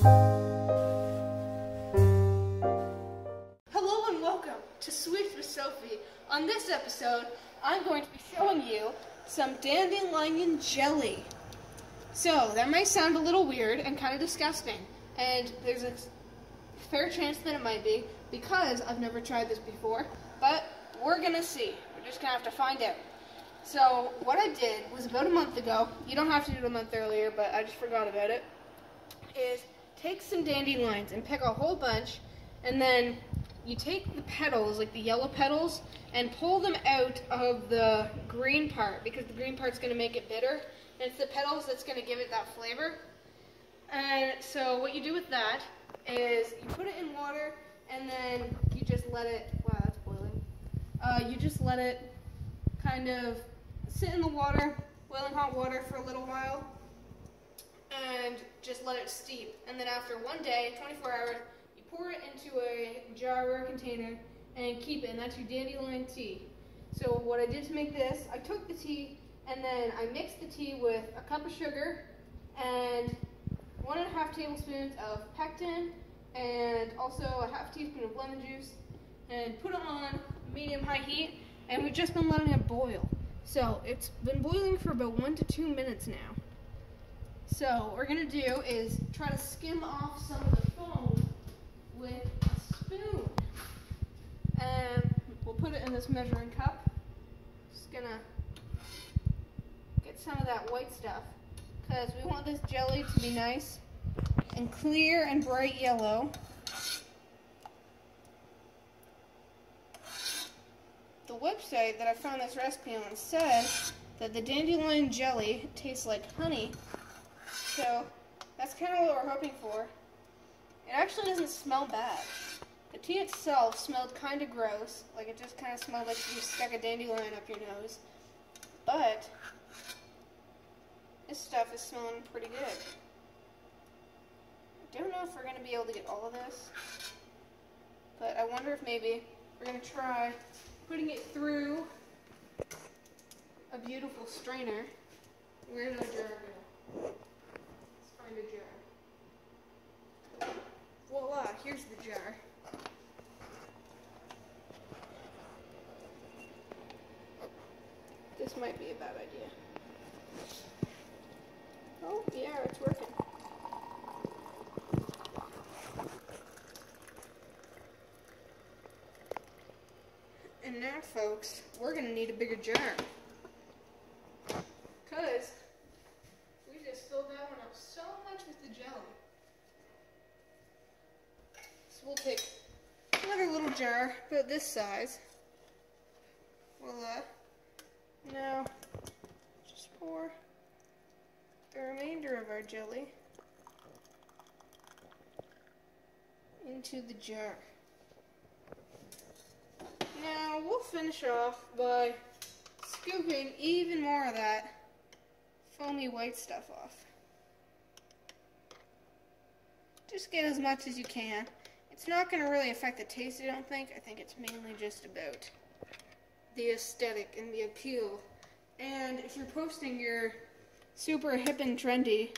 Hello and welcome to Sweets with Sophie. On this episode, I'm going to be showing you some dandelion jelly. So, that might sound a little weird and kind of disgusting, and there's a fair chance that it might be because I've never tried this before, but we're gonna see. We're just gonna have to find out. So, what I did was about a month ago, you don't have to do it a month earlier, but I just forgot about it, is take some dandelions and pick a whole bunch, and then you take the petals, like the yellow petals, and pull them out of the green part because the green part's going to make it bitter, and it's the petals that's going to give it that flavor. And so what you do with that is you put it in water, and then you just let it. Wow, that's boiling. Uh, you just let it kind of sit in the water, boiling hot water for a little while, and just let it steep. And then after one day, 24 hours, you pour it into a jar or container and keep it, and that's your dandelion tea. So what I did to make this, I took the tea and then I mixed the tea with a cup of sugar and one and a half tablespoons of pectin and also a half teaspoon of lemon juice and put it on medium high heat and we've just been letting it boil. So it's been boiling for about one to two minutes now. So what we're gonna do is try to skim off some of the foam with a spoon. And we'll put it in this measuring cup. Just gonna get some of that white stuff because we want this jelly to be nice and clear and bright yellow. The website that I found this recipe on said that the dandelion jelly tastes like honey so that's kind of what we're hoping for. It actually doesn't smell bad. The tea itself smelled kind of gross, like it just kind of smelled like you stuck a dandelion up your nose. But this stuff is smelling pretty good. I don't know if we're going to be able to get all of this, but I wonder if maybe we're going to try putting it through a beautiful strainer. Where did our jar find a jar. Voila, here's the jar. This might be a bad idea. Oh, yeah, it's working. And now, folks, we're going to need a bigger jar. Because we'll take another little jar, about this size. We'll uh, now just pour the remainder of our jelly into the jar. Now we'll finish off by scooping even more of that foamy white stuff off. Just get as much as you can. It's not going to really affect the taste, I don't think. I think it's mainly just about the aesthetic and the appeal. And if you're posting your super hip and trendy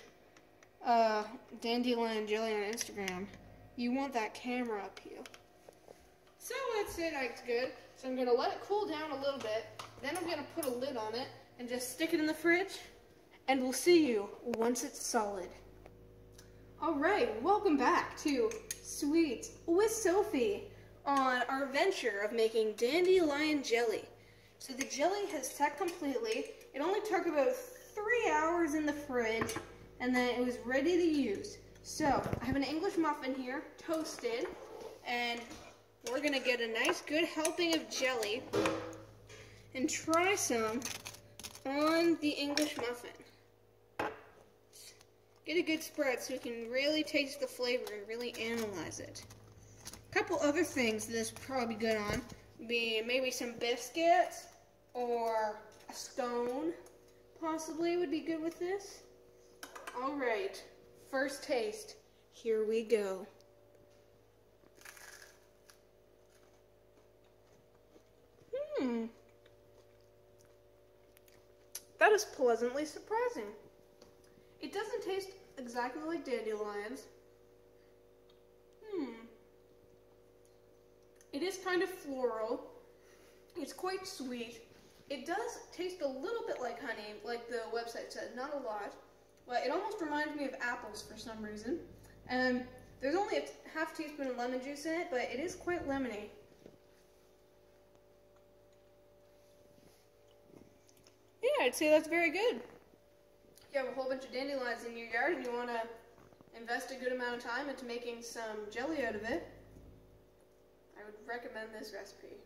uh, dandelion jelly on Instagram, you want that camera appeal. So let's say that's good. So I'm going to let it cool down a little bit. Then I'm going to put a lid on it and just stick it in the fridge. And we'll see you once it's solid. All right, welcome back to Sweet with Sophie on our venture of making dandelion jelly. So the jelly has set completely. It only took about three hours in the fridge and then it was ready to use. So I have an English muffin here, toasted, and we're gonna get a nice good helping of jelly and try some on the English muffin. Get a good spread so you can really taste the flavor and really analyze it. A couple other things this would probably be good on be maybe some biscuits or a stone possibly would be good with this. Alright, first taste. Here we go. Hmm. That is pleasantly surprising. It doesn't taste exactly like dandelions. Hmm. It is kind of floral. It's quite sweet. It does taste a little bit like honey, like the website said, not a lot. But it almost reminds me of apples for some reason. And there's only a half teaspoon of lemon juice in it, but it is quite lemony. Yeah, I'd say that's very good. You have a whole bunch of dandelions in your yard and you want to invest a good amount of time into making some jelly out of it, I would recommend this recipe.